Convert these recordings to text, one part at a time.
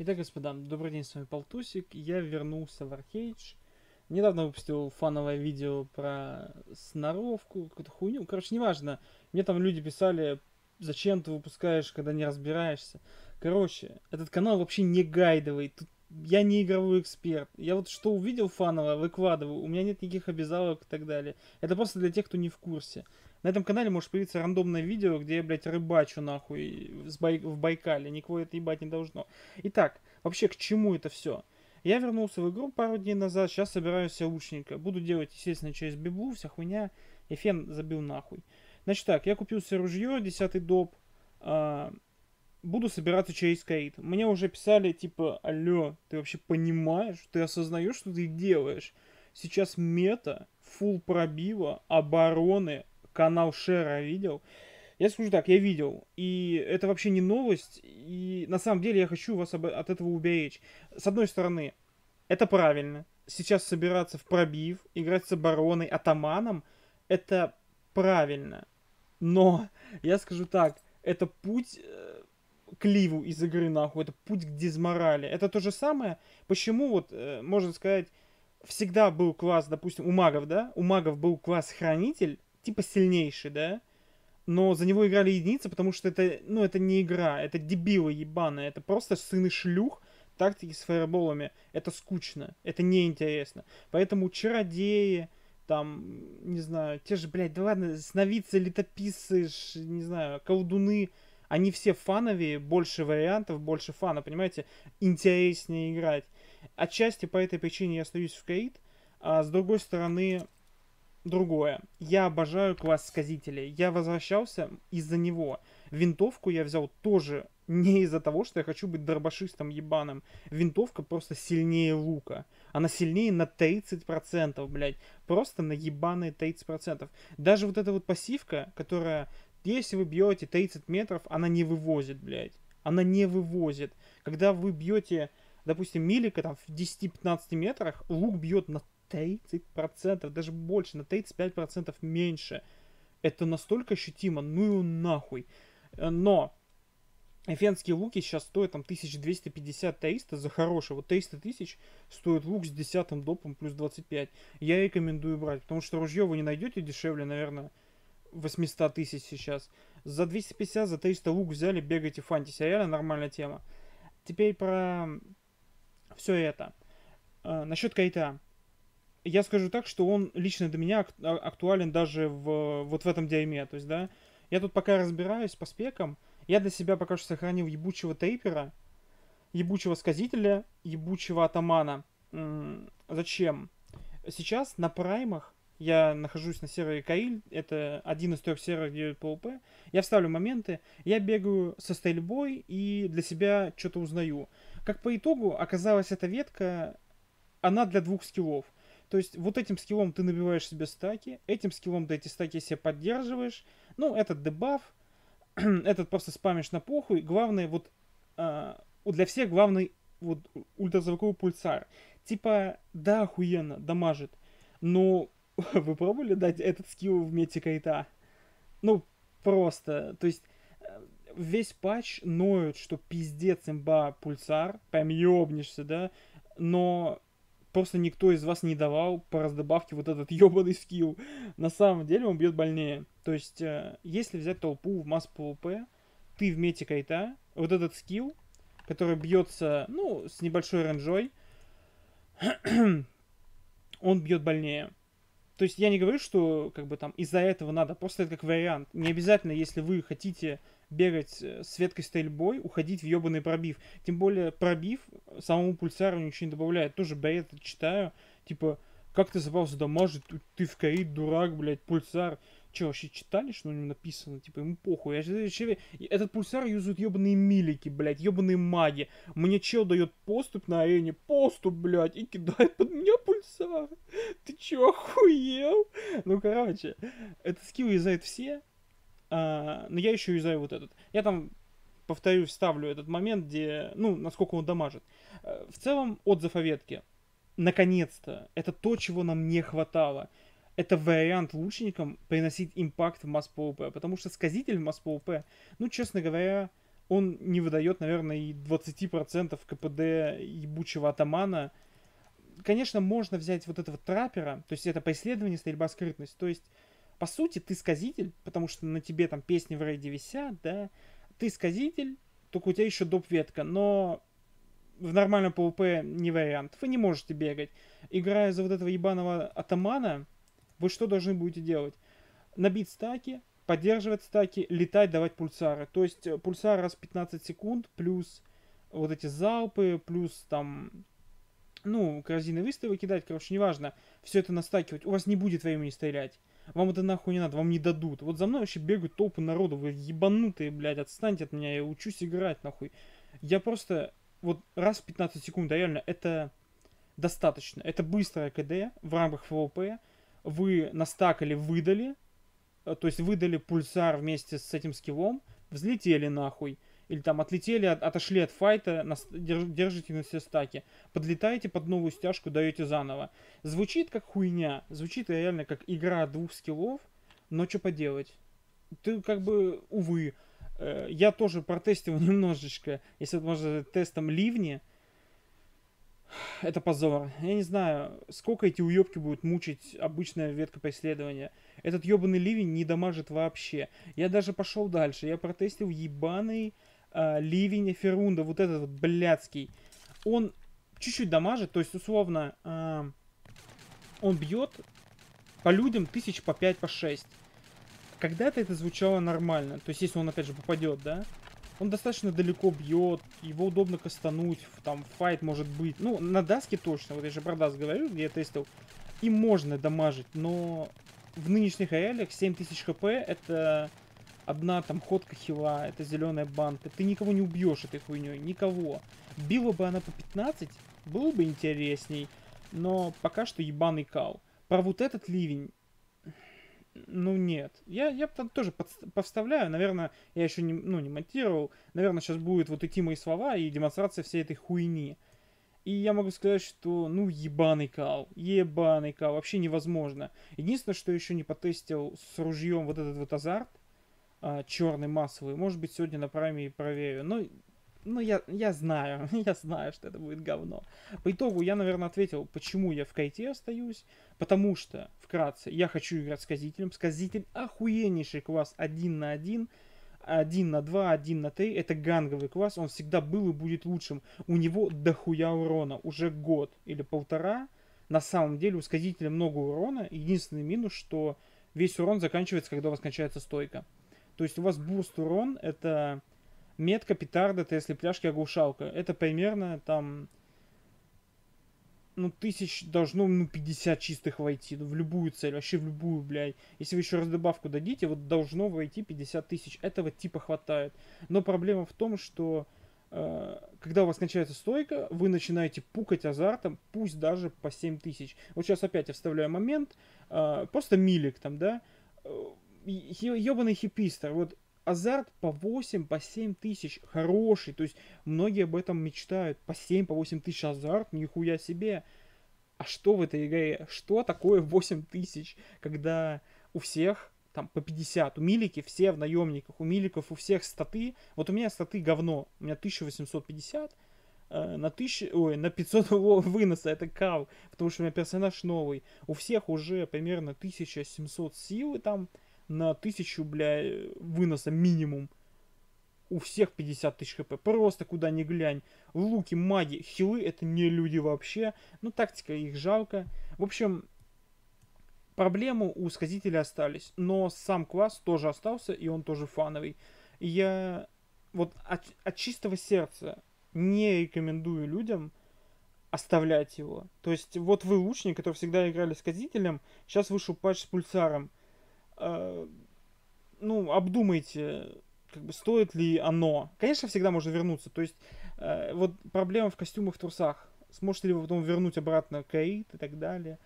Итак, господа, добрый день, с вами Полтусик. Я вернулся в Аркейдж. Недавно выпустил фановое видео про сноровку, какую-то хуйню. Короче, неважно. Мне там люди писали, зачем ты выпускаешь, когда не разбираешься. Короче, этот канал вообще не гайдовый. Тут я не игровой эксперт. Я вот что увидел фановое, выкладываю. У меня нет никаких обязалок и так далее. Это просто для тех, кто не в курсе. На этом канале может появиться рандомное видео, где я, блядь, рыбачу нахуй в Байкале. Никого это ебать не должно. Итак, вообще к чему это все? Я вернулся в игру пару дней назад, сейчас собираю себе лучника. Буду делать, естественно, через библу, вся хуйня. И фен забил нахуй. Значит так, я купил себе ружье, 10 доп. А, буду собираться через Кейт. Мне уже писали, типа, алло, ты вообще понимаешь, ты осознаешь, что ты делаешь? Сейчас мета, фул пробива, обороны, канал Шера видел. Я скажу так, я видел. И это вообще не новость. И на самом деле я хочу вас от этого уберечь. С одной стороны, это правильно. Сейчас собираться в пробив, играть с обороной, атаманом, это правильно. Но, я скажу так, это путь э, к ливу из игры, нахуй. Это путь к дизморали. Это то же самое. Почему, вот, э, можно сказать, всегда был класс, допустим, у магов, да? У магов был класс хранитель, типа сильнейший, да? Но за него играли единицы, потому что это, ну, это не игра, это дебилы ебаные, это просто сыны шлюх, тактики с фаерболами. Это скучно, это неинтересно. Поэтому чародеи, там, не знаю, те же, блядь, да ладно, сновидцы, летописцы, не знаю, колдуны, они все фановые, больше вариантов, больше фана, понимаете, интереснее играть. Отчасти по этой причине я остаюсь в Крейд, а с другой стороны, другое. Я обожаю класс сказителей. Я возвращался из-за него. Винтовку я взял тоже не из-за того, что я хочу быть дробашистом ебаным. Винтовка просто сильнее лука. Она сильнее на 30%, блядь. Просто на ебаные 30%. Даже вот эта вот пассивка, которая, если вы бьете 30 метров, она не вывозит, блядь. Она не вывозит. Когда вы бьете, допустим, милика там в 10-15 метрах, лук бьет на 30%, даже больше, на 35% меньше. Это настолько ощутимо, ну и нахуй. Но Эфенские луки сейчас стоят там 1250-300 за хороший. Вот 300 тысяч стоит лук с 10 допом плюс 25. Я рекомендую брать, потому что ружье вы не найдете дешевле, наверное, 800 тысяч сейчас. За 250, за 300 лук взяли, бегайте фантись. А реально нормальная тема. Теперь про все это. А, насчет кайта я скажу так, что он лично для меня а, актуален даже в, вот в этом дерьме. То есть, да, я тут пока разбираюсь по спекам, я для себя пока что сохранил ебучего тейпера, ебучего сказителя, ебучего атамана. М-м, зачем? Сейчас на праймах я нахожусь на сервере Каиль, это один из трех серверов, где идет PvP. Я вставлю моменты, я бегаю со стрельбой и для себя что-то узнаю. Как по итогу оказалась эта ветка, она для двух скиллов. То есть вот этим скиллом ты набиваешь себе стаки, этим скиллом ты эти стаки себе поддерживаешь. Ну, этот дебаф, этот просто спамишь на похуй. Главное, вот а, для всех главный вот ультразвуковой пульсар. Типа, да, охуенно, дамажит. Но вы пробовали дать этот скилл в мете кайта? Ну, просто, то есть э, весь патч ноют, что пиздец имба пульсар, прям ёбнешься, да, но просто никто из вас не давал по раздобавке вот этот ебаный скилл. На самом деле он бьет больнее. То есть, э, если взять толпу в масс PvP, ты в мете кайта, вот этот скилл, который бьется, ну, с небольшой ренжой, он бьет больнее. То есть я не говорю, что как бы там из-за этого надо, просто это как вариант. Не обязательно, если вы хотите бегать э, с веткой стрельбой, уходить в ебаный пробив. Тем более пробив самому пульсару ничего не добавляет. Тоже бред читаю. Типа, как ты забрался дамажить, ты в корид, дурак, блядь, пульсар. Че, вообще читали, что у него написано? Типа, ему похуй. Я, я, этот пульсар юзают ебаные милики, блядь, ебаные маги. Мне чел дает поступ на арене, поступ, блядь, и кидает под меня пульсар. Ты чё, охуел? Ну, короче, этот скилл юзают все, а, но я еще юзаю вот этот. Я там, повторюсь, вставлю этот момент, где, ну, насколько он дамажит. Э, в целом, отзыв о ветке. Наконец-то. Это то, чего нам не хватало. Это вариант лучникам приносить импакт в масс PvP. Потому что сказитель в масс PvP, ну, честно говоря, он не выдает, наверное, и 20% КПД ебучего атамана. Конечно, можно взять вот этого траппера, то есть это преследование, стрельба, скрытность. То есть, по сути, ты сказитель, потому что на тебе там песни в рейде висят, да, ты сказитель, только у тебя еще доп-ветка, но в нормальном ПВП не вариант. Вы не можете бегать. Играя за вот этого ебаного атамана, вы что должны будете делать? Набить стаки, поддерживать стаки, летать, давать пульсары. То есть э, пульсар раз в 15 секунд, плюс вот эти залпы, плюс там, ну, корзины выставы кидать, короче, неважно. Все это настакивать. У вас не будет времени стрелять. Вам это нахуй не надо, вам не дадут. Вот за мной вообще бегают толпы народу, вы ебанутые, блядь, отстаньте от меня, я учусь играть, нахуй. Я просто, вот раз в 15 секунд, а реально, это достаточно. Это быстрое КД в рамках ФВП. Вы настакали, выдали, э, то есть выдали пульсар вместе с этим скиллом, взлетели нахуй или там отлетели, от, отошли от файта, на, держ, держите на все стаки, подлетаете под новую стяжку, даете заново. Звучит как хуйня, звучит реально как игра двух скиллов, но что поделать? Ты как бы, увы, э, я тоже протестил немножечко, если это можно тестом ливни, это позор. Я не знаю, сколько эти уебки будут мучить обычная ветка преследования. Этот ебаный ливень не дамажит вообще. Я даже пошел дальше. Я протестил ебаный э, ливень Ферунда, вот этот вот блядский, он чуть-чуть дамажит, то есть условно э, он бьет по людям тысяч по 5, по 6. Когда-то это звучало нормально, то есть если он опять же попадет, да, он достаточно далеко бьет, его удобно кастануть, там файт может быть. Ну, на даске точно, вот я же про даск говорю, где я тестил, и можно дамажить, но в нынешних реалиях 7000 хп это одна там ходка хила, это зеленая банка. Ты никого не убьешь этой хуйней, никого. Била бы она по 15, было бы интересней, но пока что ебаный кал. Про вот этот ливень, ну нет. Я, я там тоже под, повставляю, наверное, я еще не, ну, не монтировал. Наверное, сейчас будет вот идти мои слова и демонстрация всей этой хуйни. И я могу сказать, что, ну, ебаный кал. Ебаный кал. Вообще невозможно. Единственное, что еще не потестил с ружьем вот этот вот азарт а, черный массовый. Может быть, сегодня на прайме и проверю. Но, ну, я, я знаю, я знаю, что это будет говно. По итогу я, наверное, ответил, почему я в кайте остаюсь. Потому что, вкратце, я хочу играть с сказителем. Сказитель охуеннейший класс один на один. один на два, один на три. Это ганговый класс. Он всегда был и будет лучшим. У него дохуя урона. Уже год или полтора. На самом деле у сказителя много урона. Единственный минус, что весь урон заканчивается, когда у вас кончается стойка. То есть у вас буст урон, это метка, петарда, если пляшки, оглушалка. Это примерно там, ну, тысяч должно, ну, 50 чистых войти, ну, в любую цель, вообще в любую, блядь. Если вы еще раз добавку дадите, вот должно войти 50 тысяч. Этого типа хватает. Но проблема в том, что э, когда у вас кончается стойка, вы начинаете пукать азартом, пусть даже по 7 тысяч. Вот сейчас опять я вставляю момент, э, просто милик там, да, ебаный хипистер. Вот азарт по 8, по 7 тысяч. Хороший. То есть многие об этом мечтают. По 7, по 8 тысяч азарт, нихуя себе. А что в этой игре? Что такое 8 тысяч, когда у всех там по 50, у Милики все в наемниках, у Миликов у всех статы, вот у меня статы говно, у меня 1850, э, на 1000, ой, на 500 выноса, это кал, потому что у меня персонаж новый, у всех уже примерно 1700 силы там, на тысячу, бля, выноса минимум. У всех 50 тысяч хп. Просто куда ни глянь. Луки, маги, хилы это не люди вообще. Ну, тактика их жалко. В общем, проблемы у сказителя остались. Но сам класс тоже остался, и он тоже фановый. Я вот от, от чистого сердца не рекомендую людям оставлять его. То есть, вот вы лучник, который всегда играли с сказителем, сейчас вышел патч с пульсаром. Э, ну, обдумайте, как бы стоит ли оно. Конечно, всегда можно вернуться. То есть, э, вот проблема в костюмах, в трусах. Сможете ли вы потом вернуть обратно Каид и так далее.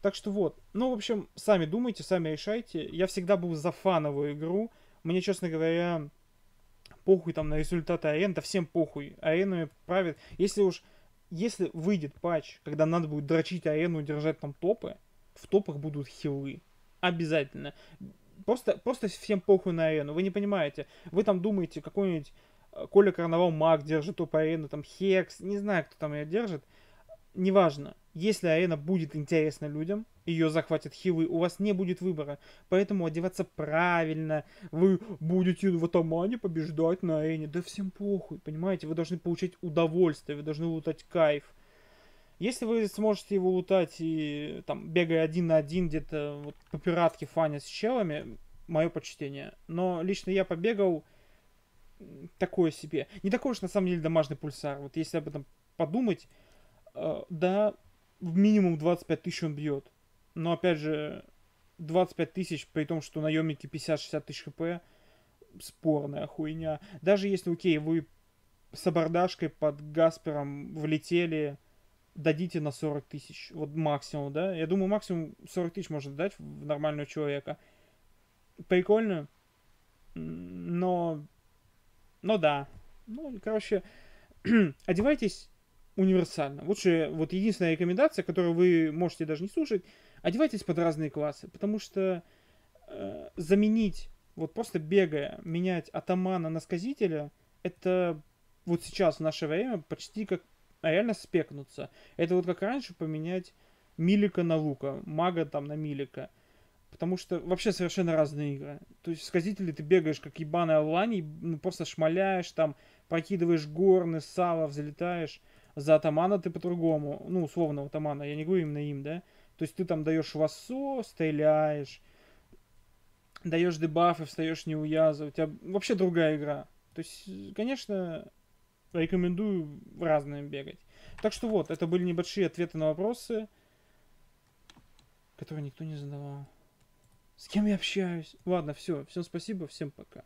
Так что вот. Ну, в общем, сами думайте, сами решайте. Я всегда был за фановую игру. Мне, честно говоря, похуй там на результаты арен, да всем похуй. Аренами правят. Если уж, если выйдет патч, когда надо будет дрочить арену, держать там топы, в топах будут хилы. Обязательно. Просто, просто всем похуй на арену. Вы не понимаете. Вы там думаете, какой-нибудь Коля Карнавал Маг держит топ-арену, там Хекс, не знаю, кто там ее держит. Неважно. Если арена будет интересна людям, ее захватят хилы, у вас не будет выбора. Поэтому одеваться правильно, вы будете в атамане побеждать на арене. Да всем похуй, понимаете? Вы должны получать удовольствие, вы должны лутать кайф. Если вы сможете его лутать и там бегая один на один где-то вот, по пиратке фаня с челами, мое почтение. Но лично я побегал такое себе. Не такой уж на самом деле домашний пульсар. Вот если об этом подумать, э, да, в минимум 25 тысяч он бьет. Но опять же, 25 тысяч, при том, что наемники 50-60 тысяч хп, спорная хуйня. Даже если, окей, вы с абордажкой под Гаспером влетели, дадите на 40 тысяч. Вот максимум, да? Я думаю, максимум 40 тысяч можно дать в нормального человека. Прикольно. Но... Но да. Ну, короче, одевайтесь универсально. Лучше, вот единственная рекомендация, которую вы можете даже не слушать, одевайтесь под разные классы, потому что э, заменить, вот просто бегая, менять атамана на сказителя, это вот сейчас в наше время почти как реально спекнуться. Это вот как раньше поменять Милика на Лука, Мага там на Милика. Потому что вообще совершенно разные игры. То есть в Сказителе ты бегаешь как ебаный лань, ну, просто шмаляешь, там прокидываешь горны, сало, взлетаешь. За атамана ты по-другому. Ну, условно, атамана, я не говорю именно им, да? То есть ты там даешь вассо, стреляешь, даешь дебафы, встаешь не уяза. У тебя вообще другая игра. То есть, конечно, рекомендую разные бегать. Так что вот, это были небольшие ответы на вопросы, которые никто не задавал. С кем я общаюсь? Ладно, все. Всем спасибо, всем пока.